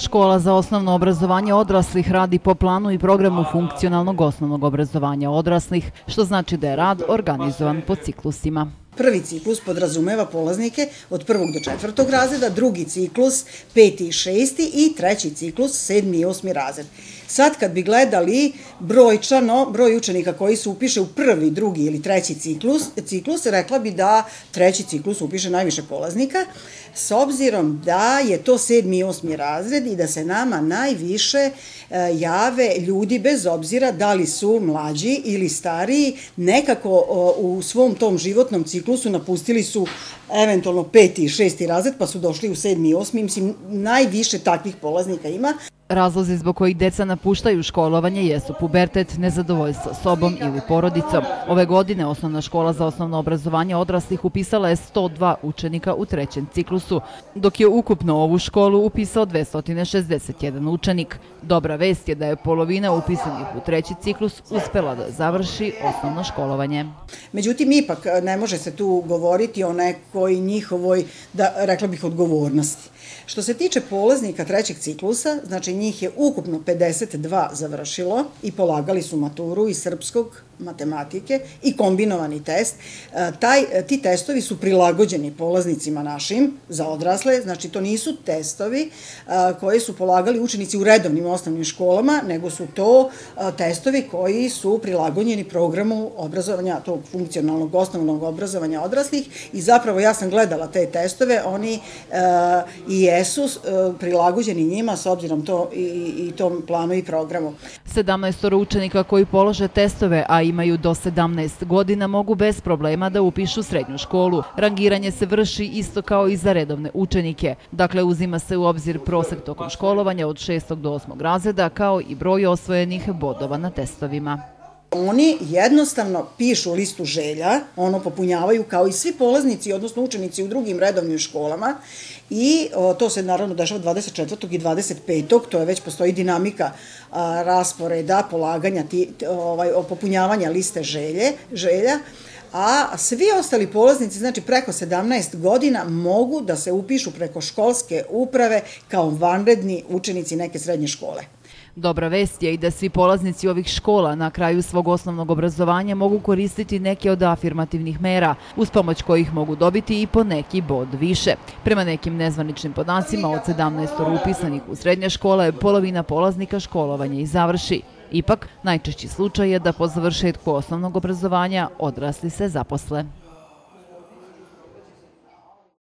Škola za osnovno obrazovanje odraslih radi po planu i programu funkcionalnog osnovnog obrazovanja odraslih, što znači da je rad organizovan po ciklusima. Prvi ciklus podrazumeva polaznike od prvog do četvrtog razreda, drugi ciklus peti i šesti i treći ciklus sedmi i osmi razred. Sad kad bi gledali brojčano, broj učenika koji se upiše u prvi, drugi ili treći ciklus, ciklus rekla bi da treći ciklus upiše najviše polaznika, s obzirom da je to sedmi i osmi razred i da se nama najviše e, jave ljudi bez obzira da li su mlađi ili stariji, nekako u svom tom životnom ciklusu napustili su eventualno peti i šesti razred pa su došli u sedmi i osmi, mislim najviše takvih polaznika ima. Razlozi zbog kojih deca napuštaju školovanje jesu pubertet, nezadovoljstvo sobom ili porodicom. Ove godine osnovna škola za osnovno obrazovanje odraslih upisala je 102 učenika u trećem ciklusu, dok je ukupno ovu školu upisao 261 učenik. Dobra vest je da je polovina upisanih u treći ciklus uspela da završi osnovno školovanje. Međutim, ipak ne može se tu govoriti o nekoj njihovoj, da rekla bih, odgovornosti. Što se tiče polaznika trećeg ciklusa, znači njih je ukupno 52 završilo i polagali su maturu iz srpskog, matematike i kombinovani test. E, taj, ti testovi su prilagođeni polaznicima našim za odrasle, znači to nisu testovi e, koje su polagali učenici u redovnim osnovnim školama, nego su to e, testovi koji su prilagođeni programu obrazovanja, tog funkcionalnog osnovnog obrazovanja odraslih i zapravo ja sam gledala te testove, oni i jesu prilagođeni njima s obzirom to i, i tom planu i programu. 17 učenika koji polože testove, a imaju do 17 godina mogu bez problema da upišu srednju školu. Rangiranje se vrši isto kao i za redovne učenike. Dakle, uzima se u obzir prosek tokom školovanja od 6. do 8. razreda kao i broj osvojenih bodova na testovima. Oni jednostavno pišu listu želja, ono popunjavaju kao i svi polaznici, odnosno učenici u drugim redovnim školama i o, to se naravno dešava 24. i 25. To je već postoji dinamika a, rasporeda, polaganja, ti, ovaj, popunjavanja liste želje, želja a svi ostali polaznici, znači preko 17 godina, mogu da se upišu preko školske uprave kao vanredni učenici neke srednje škole. Dobra vest je i da svi polaznici ovih škola na kraju svog osnovnog obrazovanja mogu koristiti neke od afirmativnih mera, uz pomoć kojih mogu dobiti i po neki bod više. Prema nekim nezvaničnim podacima od 17 upisanih u srednje škole, polovina polaznika školovanja i završi. Ipak, najčešći slučaj je da po završetku osnovnog obrazovanja odrasli se zaposle.